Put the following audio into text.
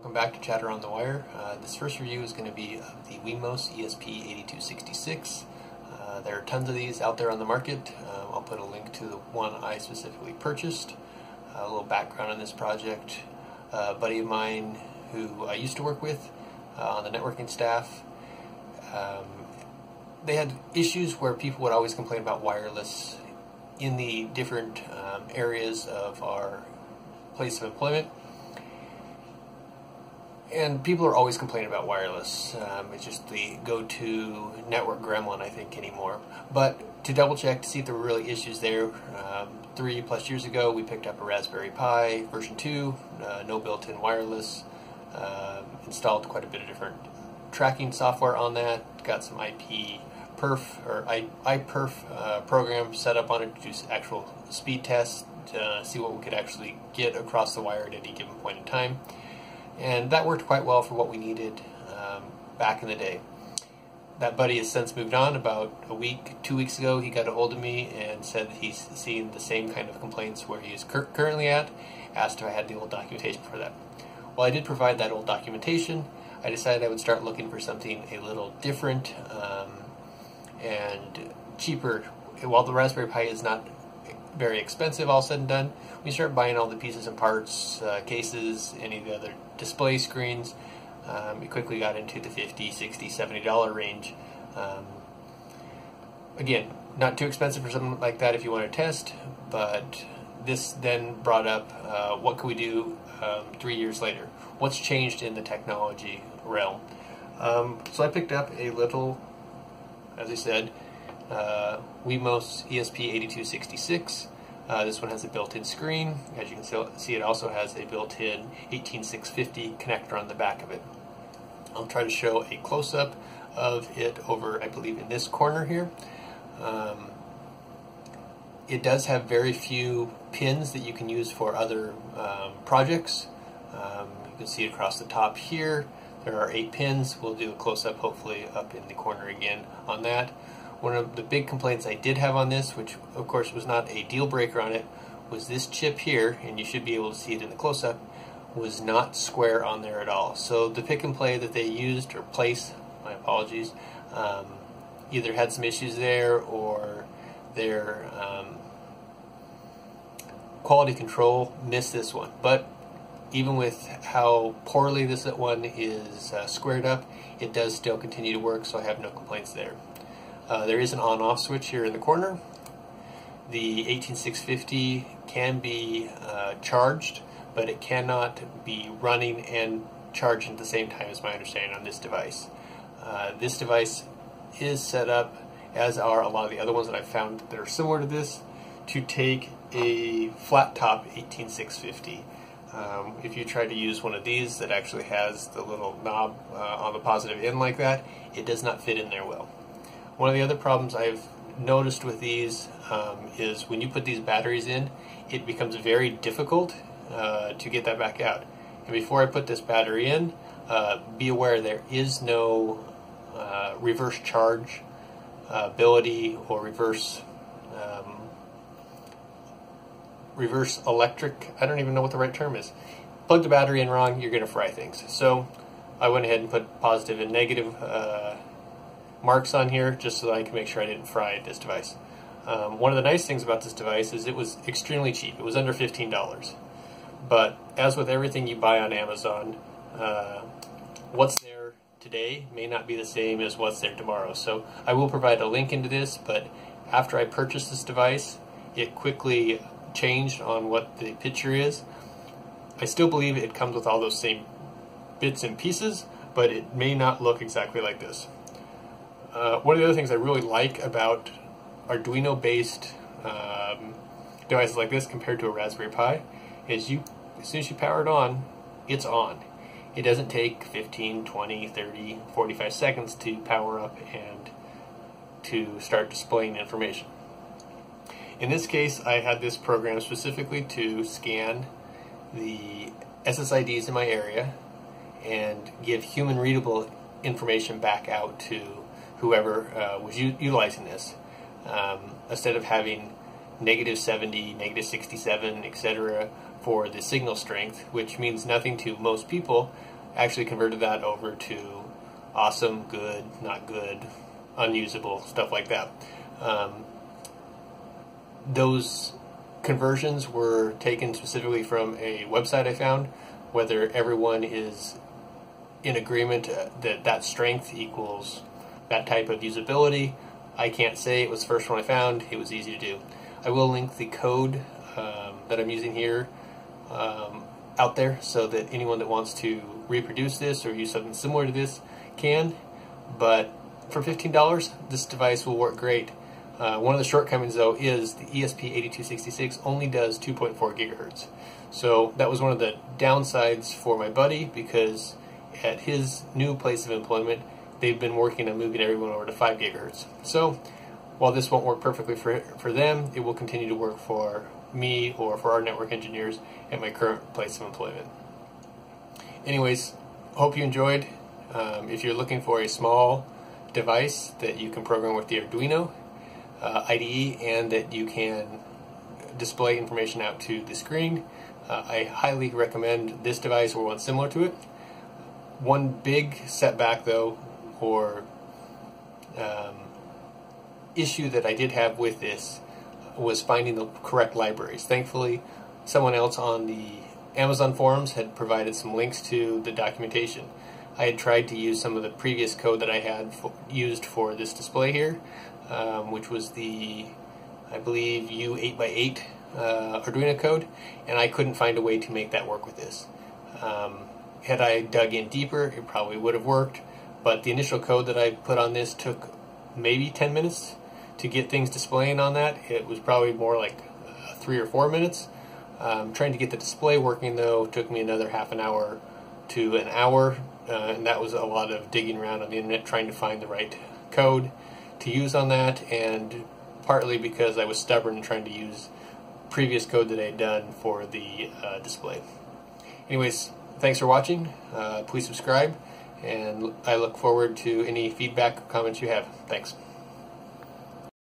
Welcome back to Chatter on the Wire. Uh, this first review is going to be of the Wemos ESP8266. Uh, there are tons of these out there on the market. Uh, I'll put a link to the one I specifically purchased. Uh, a little background on this project. a buddy of mine who I used to work with uh, on the networking staff, um, they had issues where people would always complain about wireless in the different um, areas of our place of employment and people are always complaining about wireless. Um, it's just the go-to network gremlin, I think, anymore. But to double check to see if there were really issues there, um, three plus years ago, we picked up a Raspberry Pi version 2, uh, no built-in wireless, uh, installed quite a bit of different tracking software on that, got some IP perf or I, iPerf uh, program set up on it to do actual speed tests to see what we could actually get across the wire at any given point in time and that worked quite well for what we needed um, back in the day. That buddy has since moved on. About a week, two weeks ago, he got a hold of me and said that he's seen the same kind of complaints where he is cur- currently at. Asked if I had the old documentation for that. Well, I did provide that old documentation. I decided I would start looking for something a little different um, and cheaper. While the Raspberry Pi is not very expensive, all said and done, we start buying all the pieces and parts, uh, cases, any of the other display screens. Um, we quickly got into the 50 60 $70 range. Um, again, not too expensive for something like that if you want to test, but this then brought up uh, what can we do um, three years later? What's changed in the technology realm? Um, so I picked up a little, as I said, uh, Wemos ESP8266. Uh, this one has a built-in screen. As you can see, it also has a built-in 18650 connector on the back of it. I'll try to show a close-up of it over, I believe, in this corner here. Um, it does have very few pins that you can use for other um, projects. Um, you can see across the top here. There are eight pins. We'll do a close-up, hopefully, up in the corner again on that. One of the big complaints I did have on this, which of course was not a deal breaker on it, was this chip here, and you should be able to see it in the close-up, was not square on there at all. So the pick and play that they used, or place, my apologies, um, either had some issues there or their um, quality control missed this one. But even with how poorly this one is uh, squared up, it does still continue to work, so I have no complaints there. Uh, there is an on-off switch here in the corner. The 18650 can be uh, charged, but it cannot be running and charging at the same time as my understanding on this device. Uh, this device is set up, as are a lot of the other ones that I've found that are similar to this, to take a flat top 18650. Um, if you try to use one of these that actually has the little knob uh, on the positive end like that, it does not fit in there well. One of the other problems I've noticed with these um, is when you put these batteries in, it becomes very difficult uh, to get that back out. And before I put this battery in, uh, be aware there is no uh, reverse charge uh, ability or reverse um, reverse electric. I don't even know what the right term is. Plug the battery in wrong, you're going to fry things. So I went ahead and put positive and negative uh, marks on here just so that I can make sure I didn't fry this device. Um, one of the nice things about this device is it was extremely cheap. It was under $15. But as with everything you buy on Amazon, uh, what's there today may not be the same as what's there tomorrow. So I will provide a link into this, but after I purchased this device, it quickly changed on what the picture is. I still believe it comes with all those same bits and pieces, but it may not look exactly like this. Uh, one of the other things I really like about Arduino-based um, devices like this compared to a Raspberry Pi is you, as soon as you power it on, it's on. It doesn't take 15, 20, 30, 45 seconds to power up and to start displaying information. In this case, I had this program specifically to scan the SSIDs in my area and give human readable information back out to whoever uh, was utilizing this. Um, instead of having negative 70, negative 67, etc., for the signal strength, which means nothing to most people, actually converted that over to awesome, good, not good, unusable, stuff like that. Um, those conversions were taken specifically from a website I found. Whether everyone is in agreement that that strength equals that type of usability, I can't say. It was the first one I found. It was easy to do. I will link the code um, that I'm using here um, out there so that anyone that wants to reproduce this or use something similar to this can. But for $15, this device will work great. Uh, one of the shortcomings, though, is the ESP8266 only does 2.4 gigahertz. So that was one of the downsides for my buddy because at his new place of employment, they've been working on moving everyone over to 5 gigahertz. So while this won't work perfectly for, for them, it will continue to work for me or for our network engineers at my current place of employment. Anyways, hope you enjoyed. Um, if you're looking for a small device that you can program with the Arduino uh, IDE and that you can display information out to the screen, uh, I highly recommend this device or one similar to it. One big setback, though, or um, issue that I did have with this was finding the correct libraries. Thankfully, someone else on the Amazon forums had provided some links to the documentation. I had tried to use some of the previous code that I had used for this display here, um, which was the, I believe, U8x8 uh, Arduino code, and I couldn't find a way to make that work with this. Um, had I dug in deeper, it probably would have worked, but the initial code that I put on this took maybe 10 minutes to get things displaying on that. It was probably more like uh, three or four minutes. Um, trying to get the display working though took me another half an hour to an hour, uh, and that was a lot of digging around on the internet trying to find the right code to use on that, and partly because I was stubborn and trying to use previous code that I had done for the uh, display. Anyways, thanks for watching. Uh, please subscribe, and I look forward to any feedback or comments you have. Thanks.